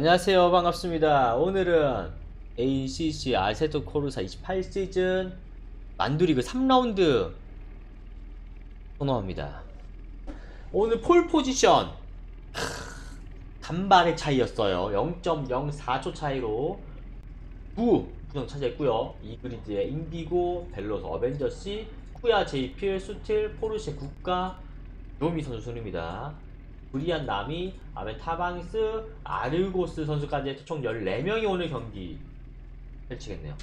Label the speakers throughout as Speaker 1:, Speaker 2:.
Speaker 1: 안녕하세요. 반갑습니다. 오늘은 ACC 아세토 코르사 28시즌 만두리그 3라운드 소노마입니다. 오늘 pole position 크, 간발의 차이였어요. 0.04초 차이로 부 선수 차지했고요. 이그리드의 인디고, 벨로스 어벤져시, 쿠야 제이필, 수틸, 포르쉐 국가, 노미 선수 순입니다. 브리안 나미, 아멘 타방스, 아르고스 선수까지 해서 총 14명이 오늘 경기 펼치겠네요.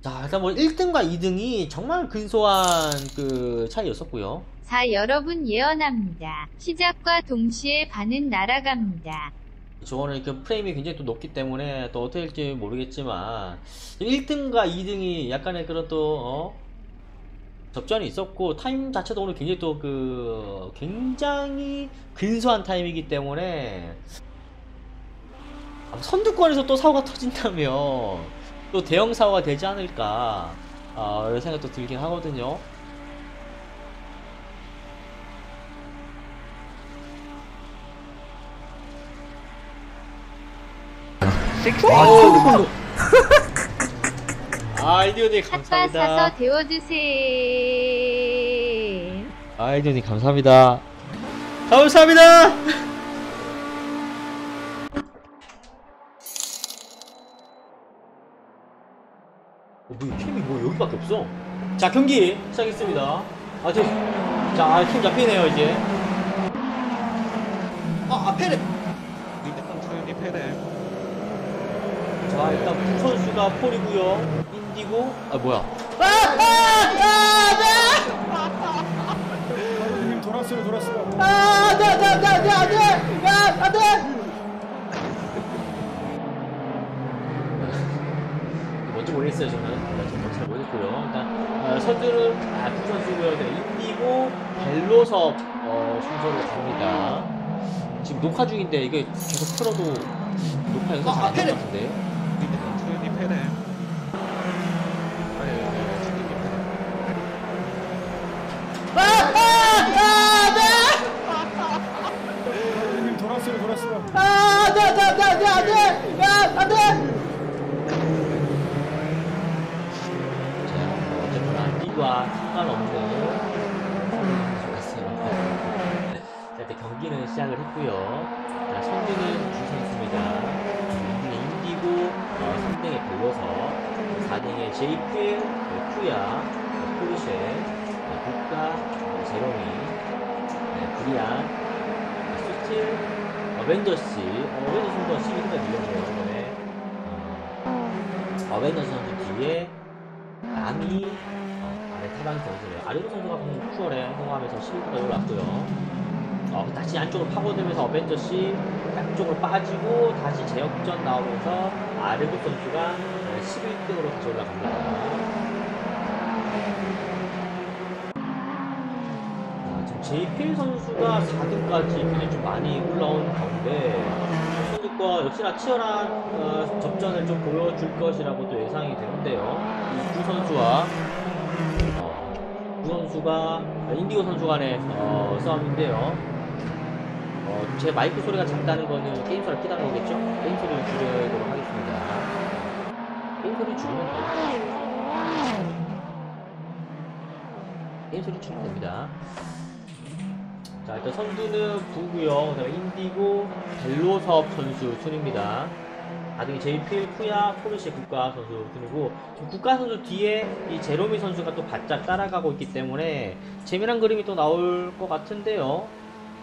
Speaker 1: 자, 일단 뭐 1등과 2등이 정말 근소한 그 차이였었고요.
Speaker 2: 자, 여러분 예언합니다. 시작과 동시에 반은 날아갑니다.
Speaker 1: 저거는 그 프레임이 굉장히 또 높기 때문에 또 어떻게 될지 모르겠지만 1등과 2등이 약간의 그런 또 어? 접전이 있었고 타임 자체도 오늘 굉장히 또 그 굉장히 근소한 타임이기 때문에 선두권에서 또 사고가 터진다면 또 대형 사고가 되지 않을까 아, 이런 생각도 들긴 하거든요. 와, 선두권도 아이디어님
Speaker 2: 핫바
Speaker 1: 감사합니다.
Speaker 2: 사서 데워드세요.
Speaker 1: 아이디어님 감사합니다. 감사합니다. 어, 뭐, 캠이 뭐 여기밖에 없어? 자, 경기 시작했습니다. 아, 저, 자, 아, 캠 잡히네요, 이제. 아, 앞에는.
Speaker 3: 리드컨트리 페레
Speaker 1: 자, 일단 부 선수가 폴이고요. 인 디고. 아, 뭐야.
Speaker 4: 형님 돌았어요 돌았어요
Speaker 1: 아, 네, 네, 네, 네, 안 돼! 야, 안 돼! 뭔지 모르겠어요, 저는. 일단 저는 잘 모르겠고요. 일단, 어, 아, 두 선수고요. 네, 인디고, 벨로섭, 어, 순서로 갑니다. 지금 녹화 중인데, 이게 계속 틀어도 녹화 영상 잘안 나올 것 같은데.
Speaker 3: 리드컨트리 페레 아니 튀김 페레
Speaker 4: 형님 돌았어요 돌았어요
Speaker 1: 아, 네, 네, 네, 네, 안 돼! 야, 안 돼! 자, 뭐 어쨌거나 리과 상관 없는 좋았어요. 자, 일단 경기는 시작을 했고요. 자, 선두는 두 선수입니다. 2등의 인디고, 어, 3등의 벨로서, 4등의 제이필, 어, 쿠야, 어, 포르쉐, 어, 국가, 어, 제로미, 네, 브리안, 어, 수틸, 어벤져시, 어, 어벤져시 선수가 12등까지 밀렸네요, 이번에. 어, 어벤져시 선수 뒤에, 어, 아래 타방 선수네요. 아르고 선수가 방금 9월에 성공하면서 11등까지 올랐고요. 어, 다시 안쪽으로 파고들면서 어벤져시 양쪽으로 빠지고 다시 제역전 나오면서 아르고 선수가 11등으로 다시 올라갑니다. 아, 지금 제이필 선수가 4등까지 굉장히 좀 많이 올라온 가운데 선수과 역시나 치열한 어, 접전을 좀 보여줄 것이라고 또 예상이 되는데요. 이 두 선수와 어, 두 선수가 인디고 선수 간의 어, 싸움인데요. 어, 제 마이크 소리가 작다는 거는 게임 소리가 크다는 거겠죠? 게임 소리를 줄이도록 하겠습니다. 게임 소리 줄이면 돼요. 게임 소리 줄이면 됩니다. 자, 일단 선두는 부고요. 그다음에 인디고, 벨로섭 선수 순입니다. 나중에 제이필, 푸야, 포르쉐 국가 선수 지금 국가 선수 뒤에 이 제로미 선수가 또 바짝 따라가고 있기 때문에 재미난 그림이 또 나올 것 같은데요.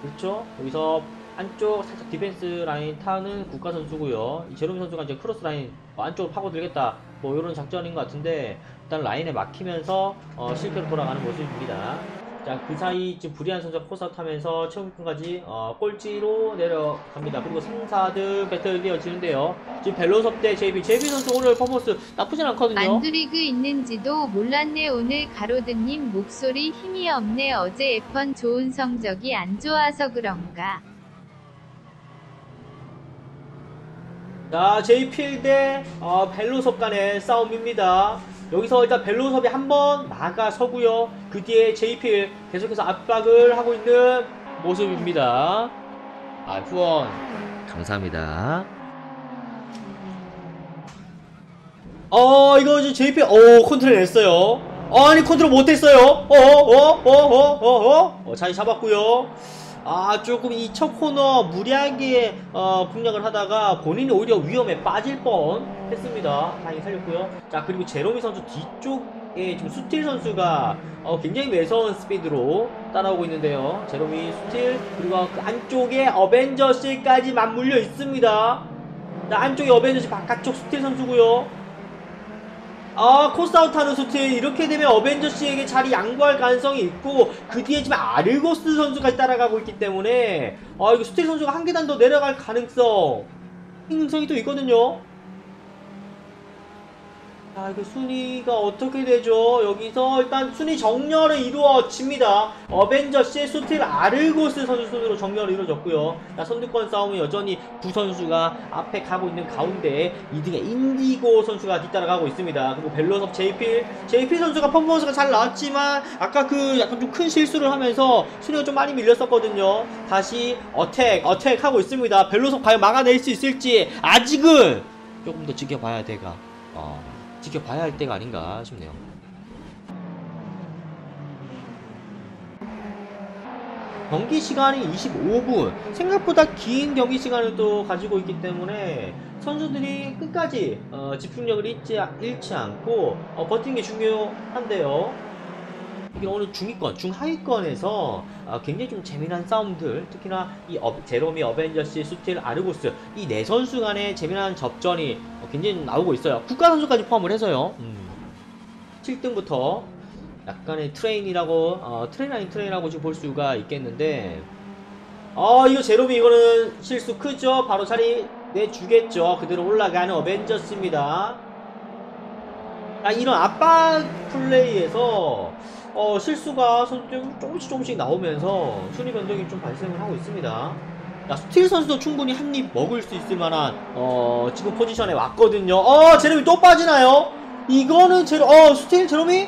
Speaker 1: 그렇죠? 여기서 안쪽 살짝 defense 라인 타는 국가 선수고요. 이 제로미 선수가 이제 cross 라인 뭐 안쪽으로 파고들겠다. 뭐 이런 작전인 것 같은데 일단 라인에 막히면서 어, 실패로 돌아가는 모습입니다. 자, 그 사이 지금 브리안 선수가 코스아웃 하면서 최후권까지 어, 꼴찌로 내려갑니다. 그리고 3, 4등 배틀 이어지는데요. 지금 벨로섭 대 JB. JB 선수 오늘 퍼포먼스 나쁘진 않거든요.
Speaker 2: 만두리그 있는지도 몰랐네 오늘 가로드님 목소리 힘이 없네 어제 F1 좋은 성적이 안 좋아서 그런가.
Speaker 1: 자, 제이필 대 어, 벨로섭 간의 싸움입니다. 여기서 일단 벨로섭이 한 번 나가서고요. 그 뒤에 제이필 계속해서 압박을 하고 있는 모습입니다. 아, 후원 감사합니다. 어 이거 이제 JP 어 컨트롤 했어요. 아니 컨트롤 못했어요. 어어어어어어 어, 자리 잡았고요. 아 조금 이 첫 코너 무리하게 어, 공략을 하다가 본인이 오히려 위험에 빠질 뻔 했습니다. 다행히 살렸고요. 자 그리고 제로미 선수 뒤쪽에 지금 수틸 선수가 어, 굉장히 매서운 스피드로 따라오고 있는데요. 제로미 수틸 그리고 그 안쪽에 어벤져스까지 맞물려 있습니다. 자 안쪽에 어벤져스 바깥쪽 수틸 선수고요. 아 코스아웃 하는 수틸 이렇게 되면 어벤져스에게 자리 양보할 가능성이 있고 그 뒤에 지금 아르고스 선수까지 따라가고 있기 때문에 아 이거 수틸 선수가 한 계단 더 내려갈 가능성. 가능성이 또 있거든요 자 이거 순위가 어떻게 되죠 여기서 일단 순위 정렬은 이루어집니다 어벤져스의 수틸 아르고스 선수 순으로 정렬이 이루어졌고요 자 선두권 싸움은 여전히 두 선수가 앞에 가고 있는 가운데 2등의 인디고 선수가 뒤따라가고 있습니다. 그리고 벨로섭 제이필 제이필 선수가 퍼포먼스가 잘 나왔지만 아까 그 약간 좀 큰 실수를 하면서 순위가 좀 많이 밀렸었거든요. 다시 어택 어택 하고 있습니다. 벨로섭 과연 막아낼 수 있을지 아직은 조금 더 지켜봐야 돼가 어, 지켜봐야 할 때가 아닌가 싶네요. 경기 시간이 25분 생각보다 긴 경기 시간을 또 가지고 있기 때문에 선수들이 끝까지 어, 집중력을 잃지, 잃지 않고 어, 버티는 게 중요한데요 이게 오늘 중위권, 중하위권에서 어, 굉장히 좀 재미난 싸움들 특히나 이 어, 제로미 어벤져스, 수틸, 아르고스 이 네 선수 간의 재미난 접전이 어, 굉장히 좀 나오고 있어요. 국가 선수까지 포함을 해서요. 음. 7등부터 약간의 트레인이라고 어, 트레인 아닌 트레인이라고 지금 볼 수가 있겠는데 어 이거 제로미 이거는 실수 크죠? 바로 자리 내주겠죠. 그대로 올라가는 어벤져스입니다. 아, 이런 압박 플레이에서 어, 실수가 선수들 조금씩 조금씩 나오면서 순위 변동이 좀 발생을 하고 있습니다. 자, 수틸 선수도 충분히 한 입 먹을 수 있을 만한 어, 지금 포지션에 왔거든요. 어 제로미 또 빠지나요? 이거는 제로 어 수틸 제로미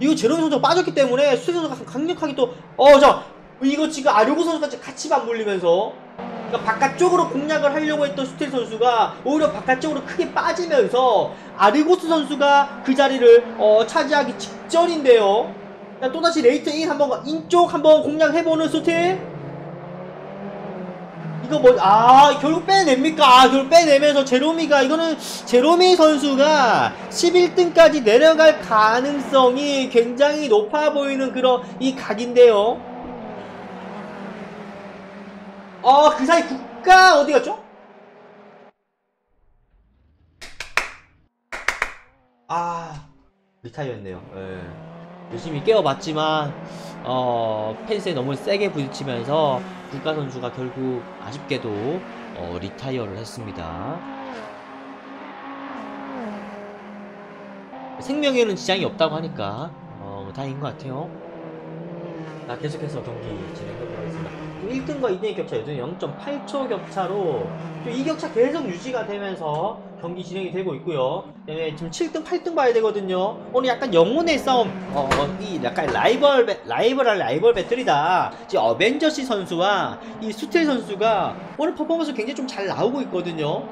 Speaker 1: 이거 제로미 선수가 빠졌기 때문에 수틸 선수가 강력하게 또, 어, 자, 이거 지금 아르고스 선수까지 같이 맞물리면서, 그러니까 바깥쪽으로 공략을 하려고 했던 수틸 선수가 오히려 바깥쪽으로 크게 빠지면서 아르고스 선수가 그 자리를 어, 차지하기 직전 인데요. 자, 또다시 late in 한번, in쪽 한번 공략해보는 수틸. 이거 뭐, 아, 결국 빼냅니까? 아, 결국 빼내면서 제로미가, 이거는 제로미 선수가 11등까지 내려갈 가능성이 굉장히 높아 보이는 그런 이 각인데요. 아, 그 사이 국가 어디 갔죠? 아, 리타이어였네요. 예. 열심히 깨워봤지만, 어, 펜스에 너무 세게 부딪히면서 국가 선수가 결국 아쉽게도 어, retire를 했습니다. 생명에는 지장이 없다고 하니까 어, 다행인 것 같아요. 자, 계속해서 경기 진행해보도록 하겠습니다. 1등과 2등의 격차 여전히 0.8초 격차로 또이 격차 계속 유지가 되면서 경기 진행이 되고 있고요. 그다음에 지금 7등, 8등 봐야 되거든요. 오늘 약간 영혼의 싸움, 어, 이 약간 라이벌, 배- 라이벌할 라이벌 배틀이다. 지금 어벤져시 선수와 이 수틸 선수가 오늘 퍼포먼스 굉장히 좀 잘 나오고 있거든요.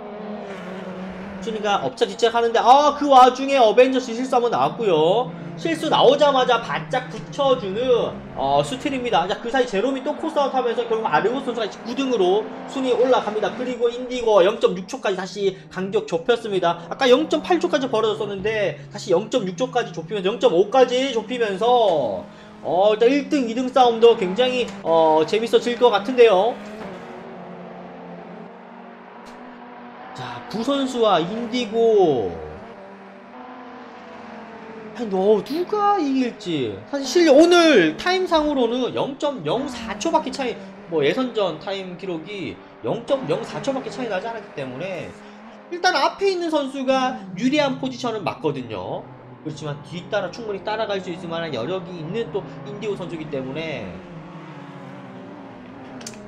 Speaker 1: 순위가 업차뒤짝 하는데 아 그 와중에 어벤져스 실수 한번 나왔고요 실수 나오자마자 바짝 붙여주는 어, 수틸입니다. 자 그 사이 제롬이 또 코스아웃 하면서 결국 아르고스 선수가 9등으로 순위 올라갑니다. 그리고 인디고 0.6초까지 다시 간격 좁혔습니다. 아까 0.8초까지 벌어졌었는데 다시 0.6초까지 좁히면서 0.5까지 좁히면서 어 일단 1등 2등 싸움도 굉장히 어 재밌어질 것 같은데요. 자, 부선수와 인디고. 아니, 너 누가 이길지. 사실 오늘 타임상으로는 0.04초밖에 차이, 뭐 예선전 타임 기록이 0.04초밖에 차이 나지 않았기 때문에 일단 앞에 있는 선수가 유리한 포지션은 맞거든요. 그렇지만 뒤따라 충분히 따라갈 수 있을 만한 여력이 있는 또 인디고 선수이기 때문에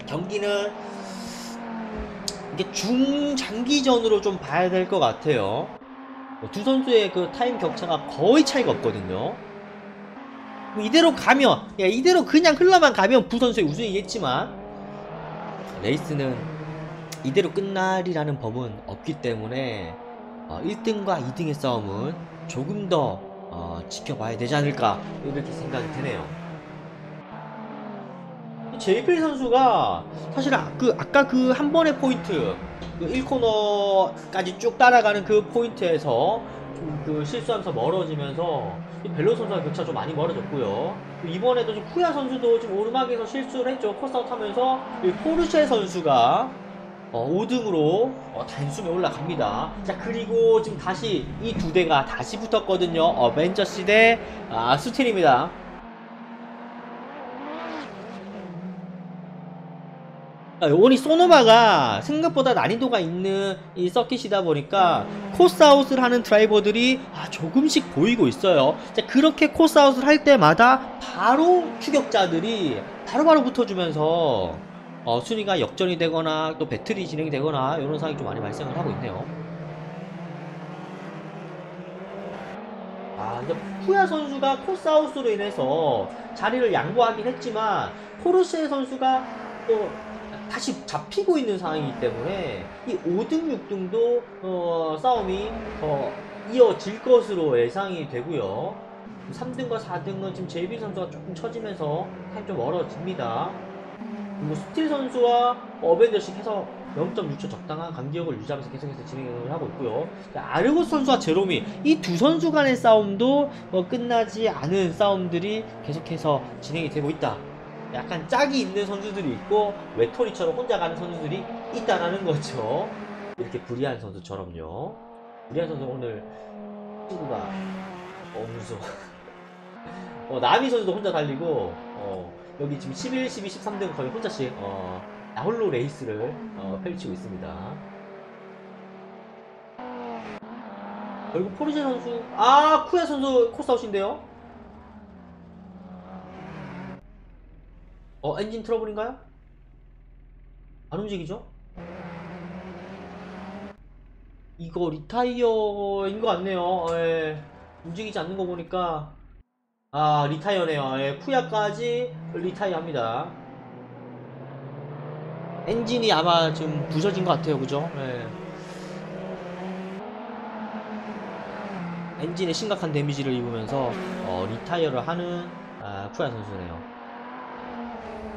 Speaker 1: 경기는 이게 중장기전으로 좀 봐야 될 것 같아요. 뭐두 선수의 그 타임 격차가 거의 차이가 없거든요. 뭐 이대로 가면, 야, 이대로 그냥 흘러만 가면 부 선수의 우승이겠지만, 레이스는 이대로 끝날이라는 법은 없기 때문에 어, 1등과 2등의 싸움은 조금 더 어, 지켜봐야 되지 않을까 이렇게 생각이 드네요. 제이필 선수가 사실 아, 그 아까 그 한 번의 포인트 그 1코너까지 쭉 따라가는 그 포인트에서 좀 그 실수하면서 멀어지면서 이 벨로 선수와 격차 좀 많이 멀어졌고요. 또 이번에도 좀 쿠야 선수도 좀 오르막에서 실수를 했죠. course out 하면서 이 포르쉐 선수가 어, 5등으로 단숨에 올라갑니다. 자 그리고 지금 다시 이 두 대가 다시 붙었거든요. 어벤져스 대 아, 스틸입니다. 오니 소노마가 생각보다 난이도가 있는 이 서킷이다 보니까 코스아웃을 하는 드라이버들이 아, 조금씩 보이고 있어요. 자, 그렇게 코스아웃을 할 때마다 바로 추격자들이 바로 바로 붙어주면서 어, 순위가 역전이 되거나 또 배틀이 진행이 되거나 이런 상황이 좀 많이 발생을 하고 있네요. 아, 근데 푸야 선수가 course out으로 인해서 자리를 양보하긴 했지만 포르쉐 선수가 또 다시 잡히고 있는 상황이기 때문에 이 5등, 6등도 어, 싸움이 더 이어질 것으로 예상이 되고요. 3등과 4등은 지금 제이비 선수가 조금 처지면서 타임 좀 멀어집니다. 그리고 스틸 선수와 어벤져식 해서 0.6초 적당한 간격을 유지하면서 계속해서 진행을 하고 있고요. 아르고스 선수와 제로미 이 두 선수 간의 싸움도 어, 끝나지 않은 싸움들이 계속해서 진행이 되고 있다. 약간 짝이 있는 선수들이 있고 외톨이처럼 혼자 가는 선수들이 있다라는 거죠. 이렇게 불리한 선수처럼요. 불리한 선수 오늘 친구가 어 무서워. 어 나미 선수도 혼자 달리고 어 여기 지금 11, 12, 13등 거의 혼자씩 어 나홀로 레이스를 어, 펼치고 있습니다. 그리고 포르쉐 선수 아 쿠야 선수 course out인데요. 어 엔진 트러블인가요? 안 움직이죠? 이거 retire인 것 같네요. 예. 움직이지 않는 거 보니까 아 retire네요. 예. 쿠야까지 retire 합니다. 엔진이 아마 지금 부서진 것 같아요. 그죠? 예. 엔진에 심각한 데미지를 입으면서 어, retire를 하는 아, 쿠야 선수네요.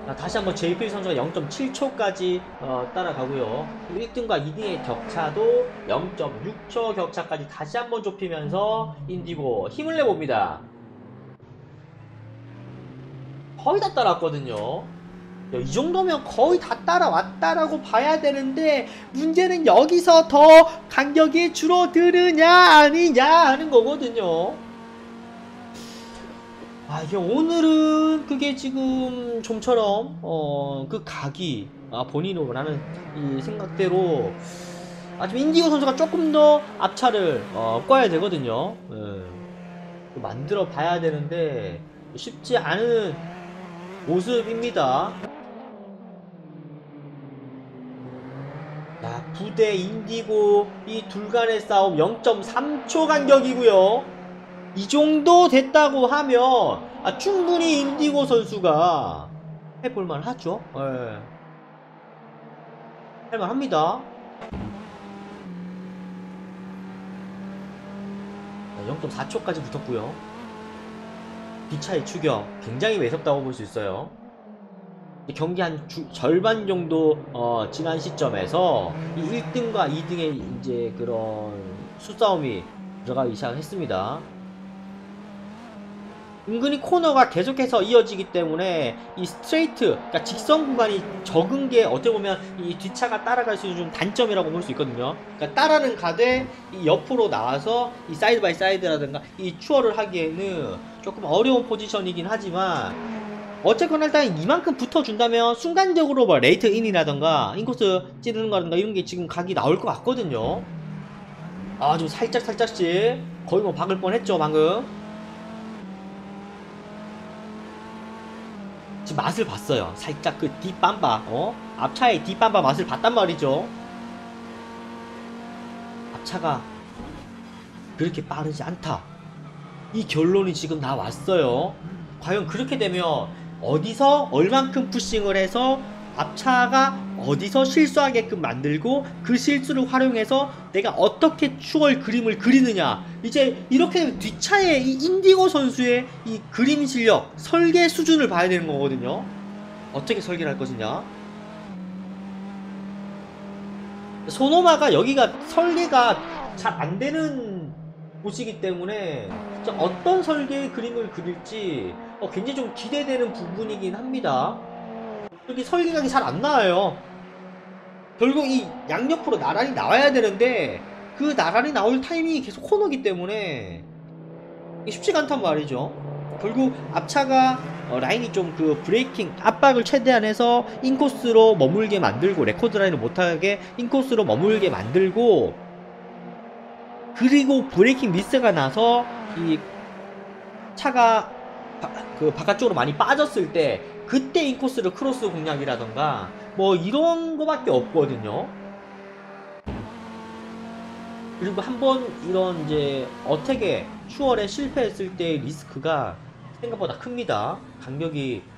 Speaker 1: 자, 다시 한번 제이필 선수가 0.7초까지 어, 따라가고요. 1등과 2등의 격차도 0.6초 격차까지 다시 한번 좁히면서 인디고 힘을 내봅니다. 거의 다 따라왔거든요. 야, 이 정도면 거의 다 따라왔다라고 봐야 되는데 문제는 여기서 더 간격이 줄어드느냐 아니냐 하는 거거든요. 아 이게 오늘은 그게 지금 좀처럼 어 그 각이 아 본인이 원하는 이 생각대로 아 지금 인디고 선수가 조금 더 앞차를 어 꿔야 되거든요. 예. 만들어 봐야 되는데 쉽지 않은 모습입니다. 자, 부대 인디고 이 둘 간의 싸움 0.3초 간격이고요. 이 정도 됐다고 하면 아, 충분히 인디고 선수가 해볼만 하죠. 예. 할만합니다. 0.4초까지 붙었고요. 뒷차의 추격 굉장히 매섭다고 볼 수 있어요. 이 경기 한 주- 절반 정도 어, 지난 시점에서 이 1등과 2등의 이제 그런 수싸움이 들어가기 시작했습니다. 은근히 코너가 계속해서 이어지기 때문에 이 스트레이트, 그러니까 직선 구간이 적은 게 어떻게 보면 이 뒷차가 따라갈 수 있는 좀 단점이라고 볼 수 있거든요. 그러니까 따라는 가되 이 옆으로 나와서 이 side by side라든가 이 추월을 하기에는 조금 어려운 포지션이긴 하지만 어쨌거나 일단 이만큼 붙어준다면 순간적으로 뭐 late in이라던가 인코스 찌르는 거라든가 이런 게 지금 각이 나올 것 같거든요. 아, 좀 살짝 살짝씩 거의 뭐 박을 뻔했죠 방금. 지금 맛을 봤어요. 살짝 그 뒷밤바, 어? 앞차의 뒷밤바 맛을 봤단 말이죠. 앞차가 그렇게 빠르지 않다. 이 결론이 지금 나왔어요. 과연 그렇게 되면 어디서 얼만큼 푸싱을 해서 앞차가 어디서 실수하게끔 만들고 그 실수를 활용해서 내가 어떻게 추월 그림을 그리느냐. 이제 이렇게 뒷차에 이 인디고 선수의 이 그림 실력 설계 수준을 봐야 되는 거거든요. 어떻게 설계를 할 것이냐. 소노마가 여기가 설계가 잘 안 되는 곳이기 때문에 어떤 설계의 그림을 그릴지 어, 굉장히 좀 기대되는 부분이긴 합니다. 여기 설계각이 잘 안 나와요. 결국 이 양옆으로 나란히 나와야 되는데 그 나란히 나올 타이밍이 계속 코너기 때문에 쉽지가 않단 말이죠. 결국 앞차가 어, 라인이 좀 그 braking 압박을 최대한 해서 인코스로 머물게 만들고 레코드 라인을 못하게 인코스로 머물게 만들고 그리고 braking 미스가 나서 이 차가 바, 그 바깥쪽으로 많이 빠졌을 때 그때 인코스를 크로스 공략이라던가 뭐 이런 거밖에 없거든요. 그리고 한번 이런 이제 attack에 추월에 실패했을 때의 리스크가 생각보다 큽니다. 간격이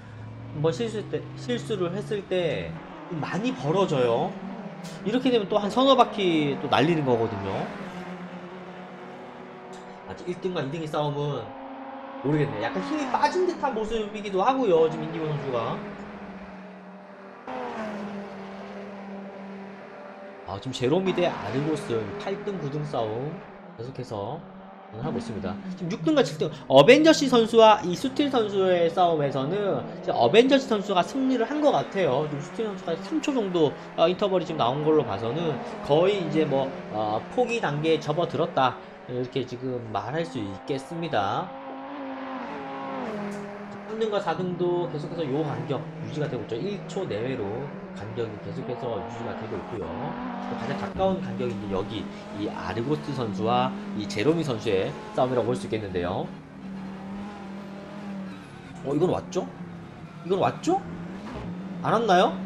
Speaker 1: 한번 실수 때, 실수를 했을 때 많이 벌어져요. 이렇게 되면 또 한 서너 바퀴 또 날리는 거거든요. 아직 1등과 2등의 싸움은 모르겠네. 약간 힘이 빠진 듯한 모습이기도 하고요. 지금 인디고 선수가. 아, 지금 제로미 대 아르고스 8등, 9등 싸움 계속해서 하고 있습니다. 지금 6등과 7등 어벤져시 선수와 이 수틸 선수의 싸움에서는 어벤져시 선수가 승리를 한 것 같아요. 지금 수틸 선수가 3초 정도 어, 인터벌이 지금 나온 걸로 봐서는 거의 이제 뭐 어, 포기 단계에 접어들었다 이렇게 지금 말할 수 있겠습니다. 3등과 4등도 계속해서 요 간격 유지가 되고 있죠. 1초 내외로 간격이 계속해서 유지가 되고 있고요. 또 가장 가까운 간격이 이제 여기 이 아르고스 선수와 이 제로미 선수의 싸움이라고 볼 수 있겠는데요. 어, 이건 왔죠? 이건 왔죠? 안 왔나요?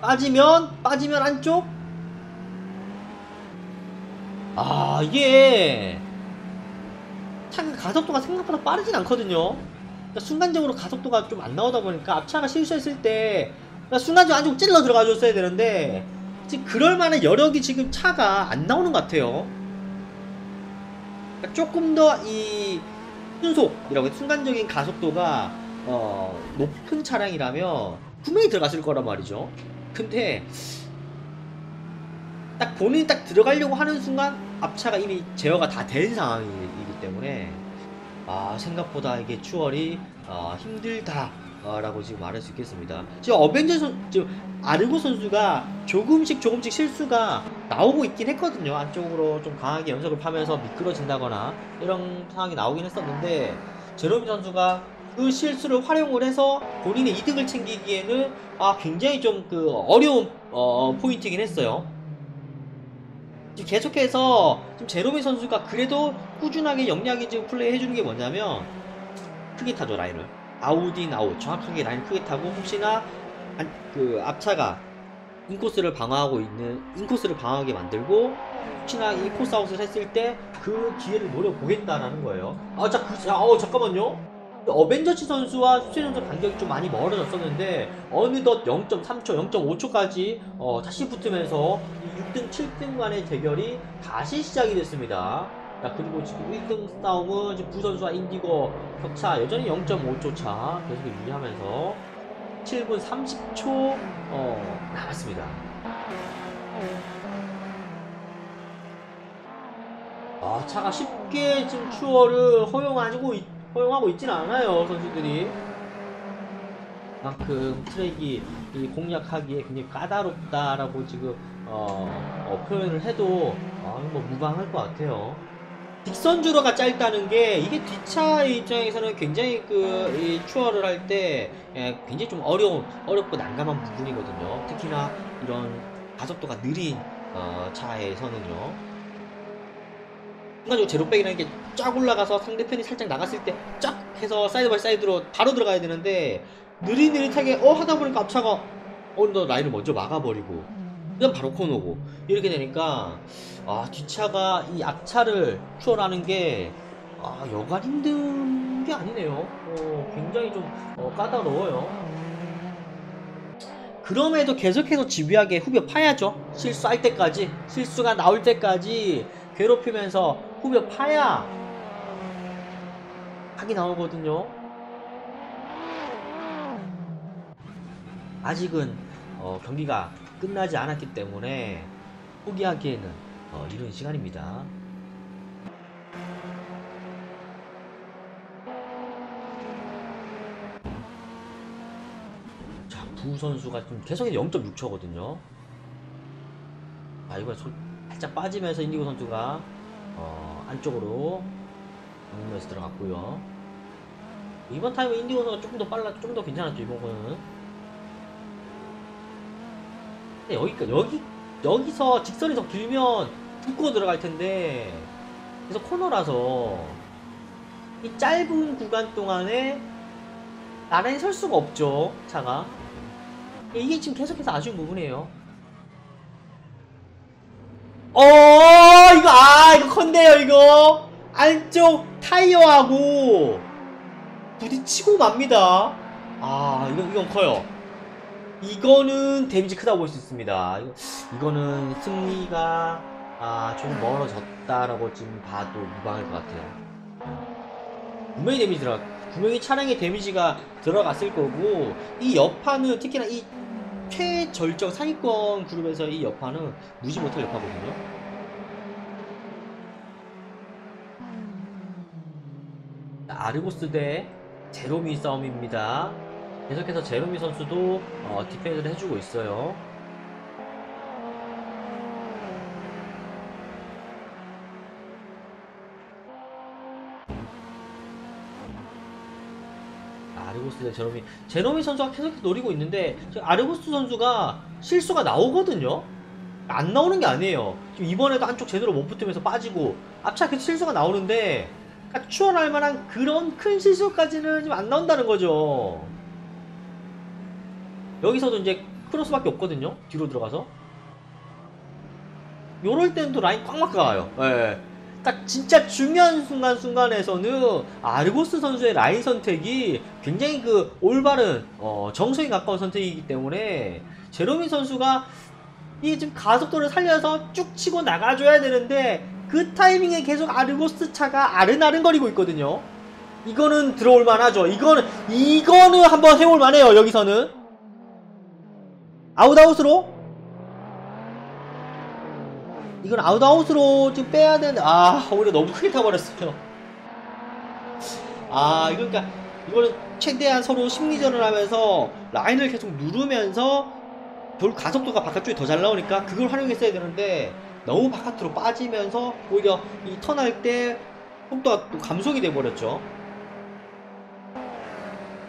Speaker 1: 빠지면, 빠지면 안쪽? 아, 이게, 차가 가속도가 생각보다 빠르진 않거든요. 그러니까 순간적으로 가속도가 좀 안 나오다 보니까 앞차가 실수했을 때 그러니까 순간적으로 안쪽 찔러 들어가 줬어야 되는데 지금 그럴 만한 여력이 지금 차가 안 나오는 것 같아요. 그러니까 조금 더 이 순속이라고. 순간적인 가속도가 어, 높은 차량이라면 분명히 들어갔을 거란 말이죠. 근데 딱 본인이 딱 들어가려고 하는 순간 앞차가 이미 제어가 다 된 상황이 기 때문에 아 생각보다 이게 추월이 아, 힘들다. 아, 라고 지금 말할 수 있겠습니다. 지금 어벤져 선, 지금 아르고 선수가 조금씩 조금씩 실수가 나오고 있긴 했거든요. 안쪽으로 좀 강하게 연속을 파면서 미끄러진다거나 이런 상황이 나오긴 했었는데 제로미 선수가 그 실수를 활용을 해서 본인의 이득을 챙기기에는 아 굉장히 좀 그 어려운 어, 포인트이긴 했어요. 계속해서 지금 제로미 선수가 그래도 꾸준하게 영리하게 지금 플레이 해주는 게 뭐냐면 크게 타죠 라인을. 아웃인 아웃 정확하게 라인 크게 타고 혹시나 안- 그 앞차가 인코스를 방어하고 있는 인코스를 방어하게 만들고 혹시나 이 코스 아웃을 했을 때 그 기회를 노려보겠다라는 거예요. 아 자 그, 자, 어 잠깐만요. 어벤져치 선수와 수채 선수 간격이 좀 많이 멀어졌었는데 어느덧 0.3초, 0.5초까지 어, 다시 붙으면서 이 6등, 7등 간의 대결이 다시 시작이 됐습니다. 자, 그리고 지금 1등 싸움은 지금 부 선수와 인디고 격차 여전히 0.5초 차 계속 유지하면서 7분 30초 어, 남았습니다. 아, 차가 쉽게 지금 추월을 허용하고, 있, 허용하고 있지는 않아요, 선수들이. 그만큼 트랙이 이 공략하기에 굉장히 까다롭다라고 지금, 어, 어, 표현을 해도, 아, 뭐, 무방할 것 같아요. 직선 주로가 짧다는 게 이게 뒷차 입장에서는 굉장히 그이 추월을 할 때 굉장히 좀 어려운 어렵고 난감한 부분이거든요. 특히나 이런 가속도가 느린 어, 차에서는요. 순간적으로 제로백이라는 게 쫙 올라가서 상대편이 살짝 나갔을 때 쫙 해서 side by side로 바로 들어가야 되는데 느릿느릿하게 어 하다 보니까 앞차가 inner 라인을 먼저 막아버리고 그냥 바로 코너고 이렇게 되니까 아 뒷차가 이 앞차를 추월하는 게 아, 여간 힘든 게 아니네요. 어, 굉장히 좀 어, 까다로워요. 그럼에도 계속해서 집요하게 후벼 파야죠. 실수할 때까지, 실수가 나올 때까지 괴롭히면서 후벼 파야 각이 나오거든요. 아직은 어, 경기가 끝나지 않았기 때문에 포기하기에는 어, 이른 시간입니다. 자, 부 선수가 좀 계속해서 0.6초거든요. 아, 이번에 손 살짝 빠지면서 인디고 선수가 어, 안쪽으로 방문에서 들어갔고요. 이번 타임은 인디고 선수가 조금 더 빨라, 좀 더 괜찮았죠, 이번 거는. 근데 여기까 여기 여기서 직선이 더 길면 붙고 들어갈 텐데. 그래서 코너라서 이 짧은 구간 동안에 나란히 설 수가 없죠 차가. 이게 지금 계속해서 아쉬운 부분이에요. 어 이거 아 이거 컨대요 이거? 안쪽 타이어하고 부딪히고 맙니다. 아 이건 이건 커요 이거는 데미지 크다고 볼 수 있습니다. 이거, 이거는 승리가 아, 조금 멀어졌다라고 지금 봐도 무방할 것 같아요. 분명히 데미지 들어가, 분명히 차량에 데미지가 들어갔을 거고 이 여파는 특히나 이 최절정 상위권 그룹에서 이 여파는 무시 못할 여파거든요. 아르고스 대 제로미 싸움입니다. 계속해서 제로미 선수도 어, 디펜스를 해주고 있어요. 아르고스 대 제로미 제로미 선수가 계속 노리고 있는데 아르고스 선수가 실수가 나오거든요. 안 나오는 게 아니에요. 지금 이번에도 한쪽 제대로 못 붙으면서 빠지고 앞차 계속 실수가 나오는데 그러니까 추월할 만한 그런 큰 실수까지는 안 나온다는 거죠. 여기서도 이제 크로스밖에 없거든요. 뒤로 들어가서. 요럴 때는 또 라인 꽉 막아가요. 예. 딱 진짜 중요한 순간순간에서는 아르고스 선수의 라인 선택이 굉장히 그 올바른 어, 정성에 가까운 선택이기 때문에 제로미 선수가 이게 지금 가속도를 살려서 쭉 치고 나가줘야 되는데 그 타이밍에 계속 아르고스 차가 아른아른거리고 있거든요. 이거는 들어올 만하죠. 이거는 이거는 한번 해볼 만해요. 여기서는 아웃아웃으로 이건 아웃아웃으로 지금 빼야 되는데 아 오히려 너무 크게 타버렸어요. 아 그러니까 이거는 최대한 서로 심리전을 하면서 라인을 계속 누르면서 결국 가속도가 바깥쪽에 더잘 나오니까 그걸 활용했어야 되는데 너무 바깥으로 빠지면서 오히려 이 턴할 때 속도가 또 감속이 돼버렸죠.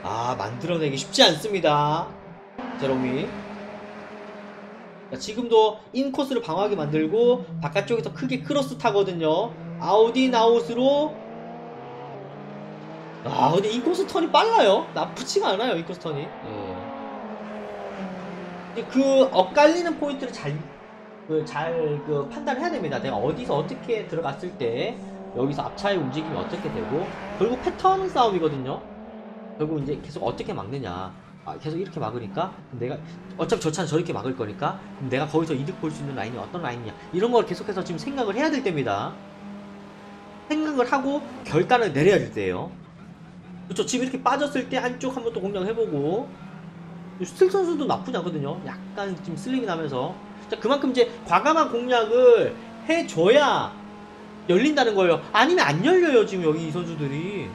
Speaker 1: 아 만들어내기 쉽지 않습니다. 제롬이. 자, 지금도 인코스를 방어하게 만들고 바깥쪽에서 크게 크로스 타거든요. 아웃인 아웃으로 아 근데 인코스 턴이 빨라요. 나쁘지가 않아요 인코스 턴이. 예. 그 엇갈리는 포인트를 잘, 그, 잘, 그, 판단해야 됩니다. 내가 어디서 어떻게 들어갔을 때, 여기서 앞차의 움직임이 어떻게 되고, 결국 패턴 싸움이거든요. 결국 이제 계속 어떻게 막느냐. 아, 계속 이렇게 막으니까, 내가, 어차피 저 차는 저렇게 막을 거니까, 내가 거기서 이득 볼 수 있는 라인이 어떤 라인이냐. 이런 걸 계속해서 지금 생각을 해야 될 때입니다. 생각을 하고 결단을 내려야 될 때예요. 그렇죠. 지금 이렇게 빠졌을 때 한쪽 한번 또 공략을 해보고, 스틸 선수도 나쁘지 않거든요. 약간 지금 슬립이 나면서. 자, 그만큼 이제 과감한 공략을 해줘야 열린다는 거예요. 아니면 안 열려요, 지금 여기 이 선수들이.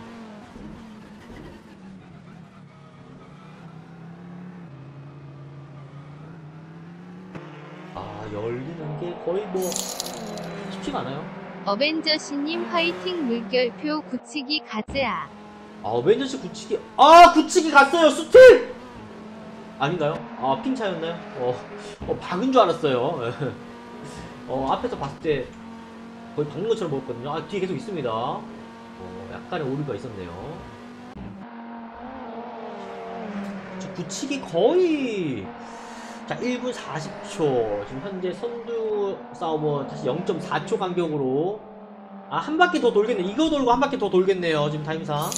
Speaker 1: 아, 열리는 게 거의 뭐 쉽지가 않아요.
Speaker 2: 어벤져시님 화이팅 물결표 굳히기 가즈아.
Speaker 1: 아, 어벤져스 굳히기. 아, 굳히기 갔어요, 스틸! 아닌가요? 아, ping 차였나요? 어, 어, 박은 줄 알았어요. 어, 앞에서 봤을 때 거의 박는 것처럼 보였거든요. 아, 뒤에 계속 있습니다. 어, 약간의 오류가 있었네요. 저 굳히기 거의 자 1분 40초 지금 현재 선두 싸움은 다시 0.4초 간격으로 아 한 바퀴 더 돌겠네 이거 돌고 한 바퀴 더 돌겠네요 지금 타임상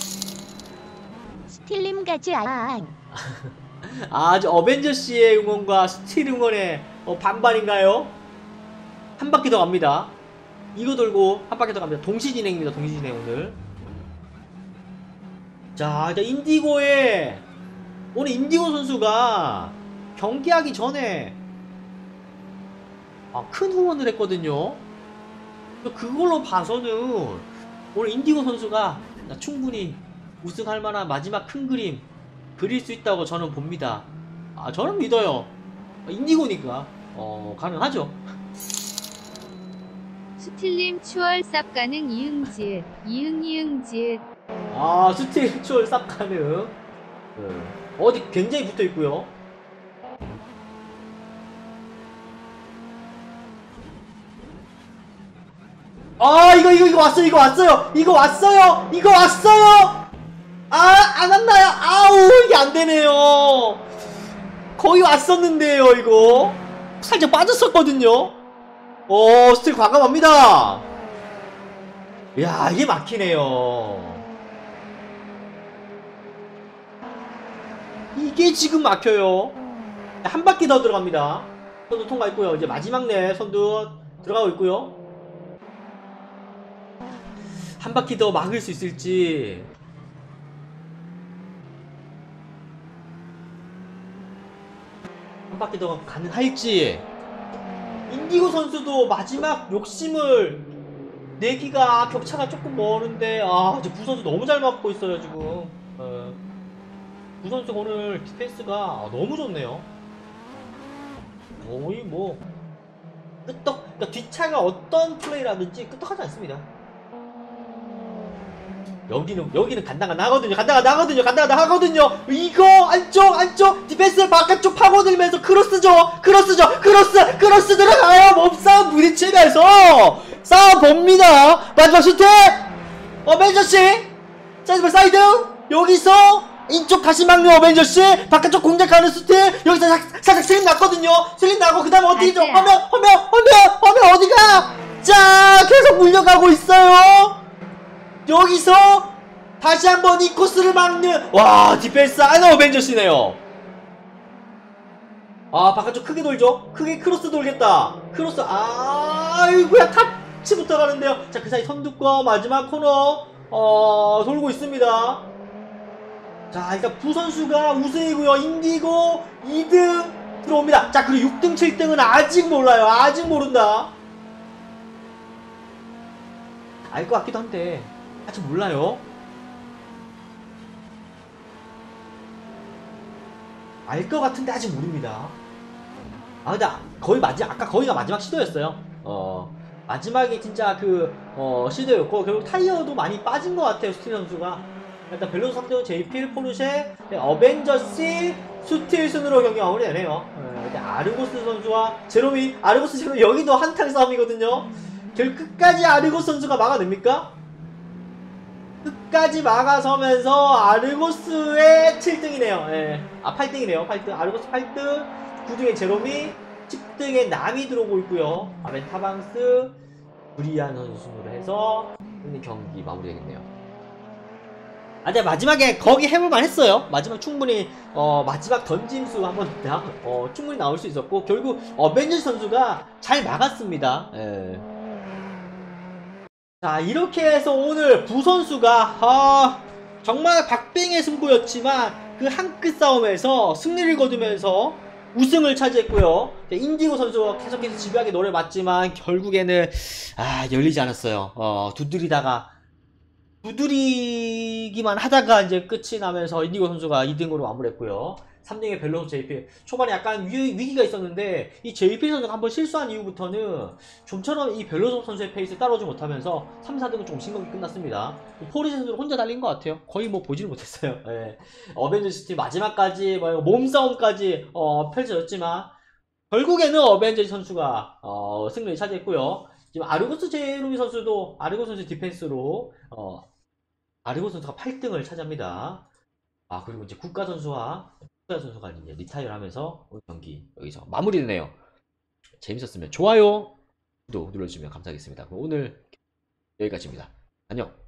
Speaker 5: 스틸님 가즈아
Speaker 1: 아주 어벤져스의 응원과 스틸 응원의 어, 반반인가요? 한 바퀴 더 갑니다. 이거 돌고 한 바퀴 더 갑니다. 동시 진행입니다. 동시 진행 오늘. 자, 이제 인디고의 오늘 인디고 선수가 경기하기 전에 아, 큰 후원을 했거든요. 그걸로 봐서는 오늘 인디고 선수가 충분히 우승할 만한 마지막 큰 그림 그릴 수 있다고 저는 봅니다. 아, 저는 믿어요. 인디고니까 어, 가능하죠.
Speaker 2: 수틸님 추월 쌉 가능 이응지읒 이응 이응지읒
Speaker 1: 아, 스틸 추월 쌉 가능. 네. 어디 굉장히 붙어 있고요. 아, 이거, 이거, 이거 왔어요, 이거 왔어요! 이거 왔어요! 이거 왔어요! 아, 안 왔나요? 아우, 이게 안 되네요. 거의 왔었는데요, 이거. 살짝 빠졌었거든요. 어, 스틸 과감합니다. 야, 이게 막히네요. 이게 지금 막혀요. 한 바퀴 더 들어갑니다. 선두 통과했고요. 이제 마지막 내 선두 들어가고 있고요. 한 바퀴 더 막을 수 있을지. 한 바퀴 더 가능할지. 인디고 선수도 마지막 욕심을 내기가 격차가 조금 멀은데 아 이제 부 선수 너무 잘 막고 있어요 지금. 어. 부 선수 오늘 디펜스가 너무 좋네요. 거의 뭐 끄떡 그러니까 뒷차가 어떤 플레이라든지 끄떡하지 않습니다. 여기는 여기는 간다가 나거든요. 간다가 나거든요. 간다가 나거든요. 이거 안쪽 안쪽 디펜스 바깥쪽 파고들면서 크로스죠. 크로스죠. 크로스 크로스 들어가요. 몸싸움 부딪히면서 싸움 봅니다. 마지막 슈트. 어벤져씨. 사이드 사이드 여기서 in쪽 다시 막는 어벤져씨 바깥쪽 공략하는 스틸 여기서 살- 살짝 slip 났거든요 slip 나고 그 다음에 어디죠. 화면 화면 화면 화면 어디가 자 계속 물려가고 있어요 여기서 다시 한번 이 코스를 막는 와 디펜스 아너 어벤져시네요. 아 바깥쪽 크게 돌죠? 크게 크로스 돌겠다. 크로스 아이고야 같이 붙어가는데요. 자 그 사이 선두권 마지막 코너 어 돌고 있습니다. 자 일단 부 선수가 우승이고요. 인디고 2등 들어옵니다. 자 그리고 6등 7등은 아직 몰라요. 아직 모른다. 알 것 같기도 한데 아직 몰라요. 알 것 같은데 아직 모릅니다. 아 근데 거의 마지막 아까 거기가 마지막 시도였어요. 어 마지막에 진짜 그 어, 시도였고 결국 타이어도 많이 빠진 것 같아요 스틸 선수가. 일단 벨로스 상대로 JPL 포르쉐 네, 어벤져스 수틸 순으로 경기 마무리되네요. 네, 아르고스 선수와 제로미 아르고스 제로미 여기도 한탕 싸움이거든요. 결국 끝까지 아르고스 선수가 막아냅니까? 끝까지 막아서면서 아르고스의 7등이네요. 예. 아 8등이네요. 8등. 아르고스 8등. 9등에 제로미, 10등에 남이 들어오고 있고요. 아멘 타방스, 브리안 선수로 해서 경기 마무리되겠네요. 아, 근데 마지막에 거기 해볼만 했어요. 마지막 충분히, 어, 마지막 던짐수 한번 나, 어, 충분히 나올 수 있었고, 결국, 어벤져스 선수가 잘 막았습니다. 예. 자 이렇게 해서 오늘 부 선수가 아, 정말 박빙의 승부였지만 그 한 끗 싸움에서 승리를 거두면서 우승을 차지했고요. 네, 인디고 선수가 계속해서 집요하게 노래 맞지만 결국에는 아 열리지 않았어요. 어, 두드리다가 두드리기만 하다가 이제 끝이 나면서 인디고 선수가 2등으로 마무리했고요. 3등의 벨로스 JP 초반에 약간 위, 위기가 있었는데 이 JP 선수가 한번 실수한 이후부터는 좀처럼 이 벨로스 선수의 페이스 따라오지 못하면서 3, 4등은 조금 싱겁게 끝났습니다. 포리스 선수는 혼자 달린 것 같아요. 거의 뭐 보지를 못했어요. 예. 어벤져스 팀 마지막까지 뭐 몸싸움까지 어, 펼쳐졌지만 결국에는 어벤져스 선수가 어, 승리를 차지했고요. 지금 아르고스 제로미 선수도 아르고스 선수 디펜스로 어, 아르고스 선수가 8등을 차지합니다. 아 그리고 이제 국가 선수와 선수가 이제 retire 하면서 경기 여기서 마무리되네요. 재밌었으면 좋아요, 구독 눌러주시면 감사하겠습니다. 그럼 오늘 여기까지입니다. 안녕.